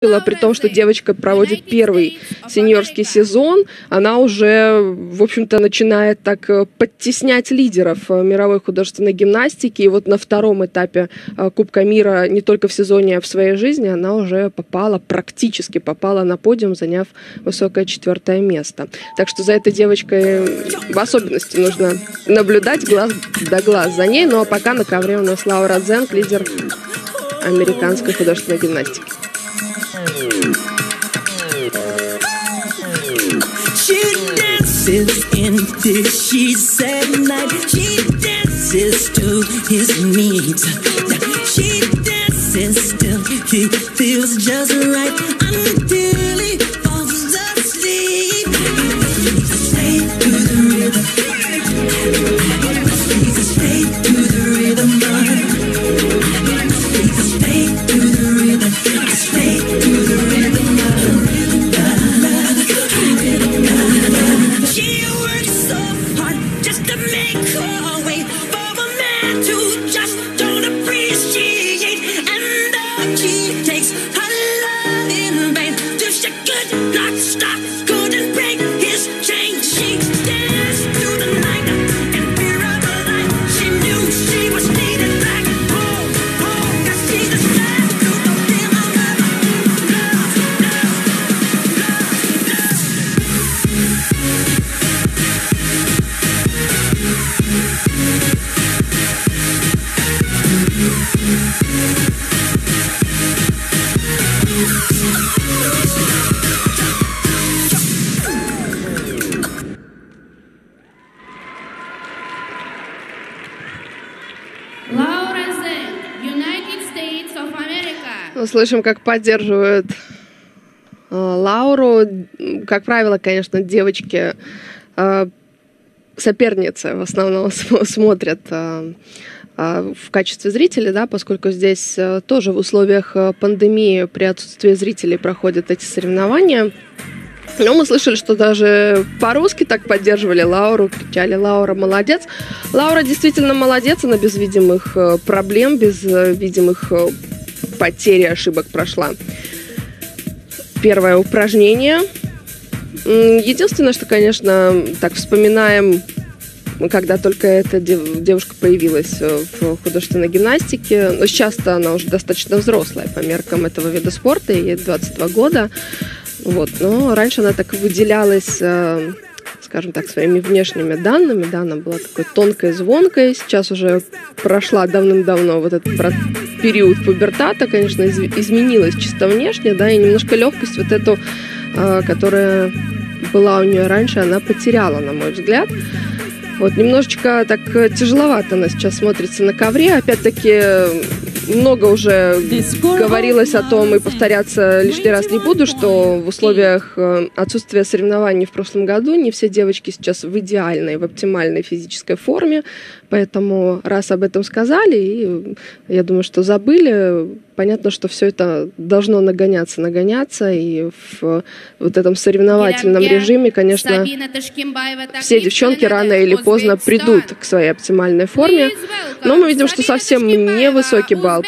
при том, что девочка проводит первый сеньорский сезон, она уже, в общем-то, начинает так э, подтеснять лидеров э, мировой художественной гимнастики. И вот на втором этапе э, Кубка мира не только в сезоне, а в своей жизни она уже попала, практически попала на подиум, заняв высокое четвертое место. Так что за этой девочкой в особенности нужно наблюдать глаз да глаз за ней. Ну а пока на ковре у нас Лаура Дзенк, лидер американской художественной гимнастики. She dances in the sheets at night. She dances to his needs. She dances till he feels just right to Слышим, как поддерживают э, Лауру. Как правило, конечно, девочки э, соперницы в основном смотрят э, в качестве зрителей, да, поскольку здесь э, тоже в условиях э, пандемии при отсутствии зрителей проходят эти соревнования. Но мы слышали, что даже по-русски так поддерживали Лауру, кричали «Лаура, молодец!». Лаура действительно молодец, она без видимых проблем, без видимых потери ошибок прошла. Первое упражнение. Единственное, что, конечно, так вспоминаем, когда только эта девушка появилась в художественной гимнастике. Но сейчас-то она уже достаточно взрослая по меркам этого вида спорта, ей 22 года. Вот. Но раньше она так выделялась э, скажем так, своими внешними данными, да, она была такой тонкой, звонкой, сейчас уже прошла давным-давно вот этот период пубертата, конечно, изменилась чисто внешне, да, и немножко легкость вот эту, а, которая была у нее раньше, она потеряла, на мой взгляд. Вот, немножечко так тяжеловато она сейчас смотрится на ковре. Опять-таки, много уже говорилось о том, и повторяться лишний раз не буду, что в условиях э, отсутствия соревнований в прошлом году не все девочки сейчас в идеальной, в оптимальной физической форме. Поэтому раз об этом сказали, и я думаю, что забыли, понятно, что все это должно нагоняться, нагоняться, и в вот этом соревновательном режиме, конечно, все девчонки рано или поздно придут к своей оптимальной форме. Но мы видим, что совсем невысокий балл